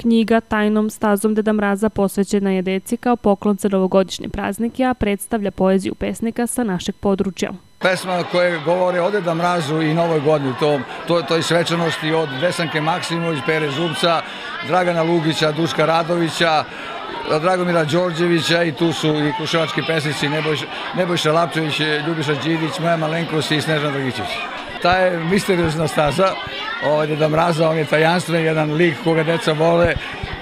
Knjiga Tajnom stazom Deda Mraza posvećena je deci kao poklon za novogodišnje praznike, a predstavlja poeziju pesnika sa našeg područja. Pesma koje govore o Deda Mrazu i Novoj godini, to, to, to je svečanosti od Desanke Maksimović, Pere Zubca, Dragana Lugića, Duška Radovića, Dragomira Đorđevića i tu su i kuševački pesnici Nebojša, Nebojša Lapčević, Ljubiša Đidić, Moja Malenkost i Snežana Dragićević. Ta je misteriozna staza, ovaj Deda Mraza, on je tajanstven, jedan lik koga deca vole,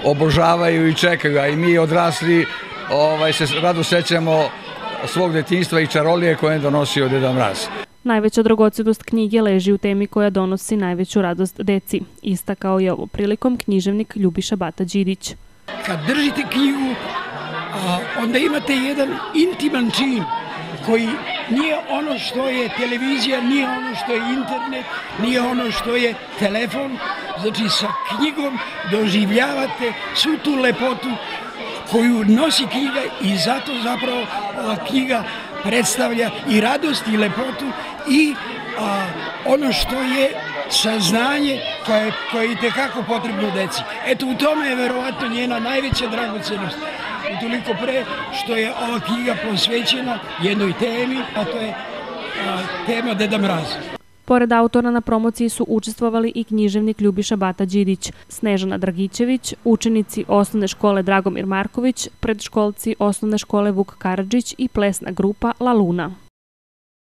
obožavaju i čekaju, a i mi odrasli ovaj, se rado sećamo svog detinjstva i čarolije koje je donosio Deda Mraz. Najveća dragocenost knjige leži u temi koja donosi najveću radost deci, istakao je ovo prilikom književnik Ljubiša Bata Đidić. Kad držite knjigu, a, onda imate jedan intiman čin koji nije ono što je televizija, nije ono što je internet, nije ono što je telefon. Znači sa knjigom doživljavate svu tu lepotu koju nosi knjiga i zato zapravo ova knjiga predstavlja i radost i lepotu i a, ono što je saznanje koje, koje je tekako potrebno deci. Eto, u tome je verovatno njena najveća dragocenost. Utoliko pre što je ova knjiga posvećena jednoj temi, a to je tema Deda Mraza. Pored autora na promociji su učestvovali i književnik Ljubiša Bata Đidić, Snežana Dragićević, učenici osnovne škole Dragomir Marković, predškolci osnovne škole Vuk Karadžić i plesna grupa La Luna.